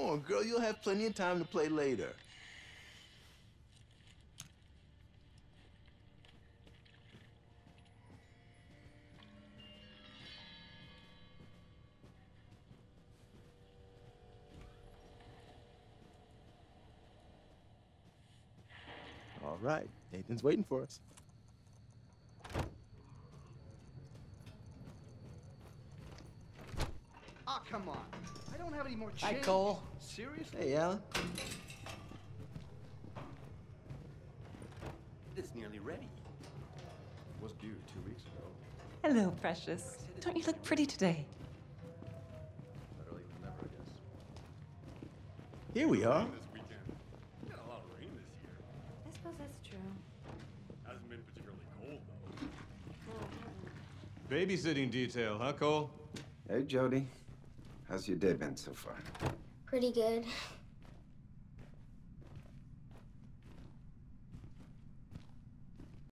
on, girl. You'll have plenty of time to play later. All right, Nathan's waiting for us. Ah, come on. I don't have any more Hi, change. Cole. Seriously? Hey, Alan. It's nearly ready. It Was due two weeks ago. Hello, precious. Don't you look pretty today? Better than never, I guess. Here we are. This weekend. Got a lot of rain this year. I suppose that's true. Hasn't been particularly cold though. Babysitting detail, huh, Cole? Hey, Jodie. How's your day been so far? Pretty good.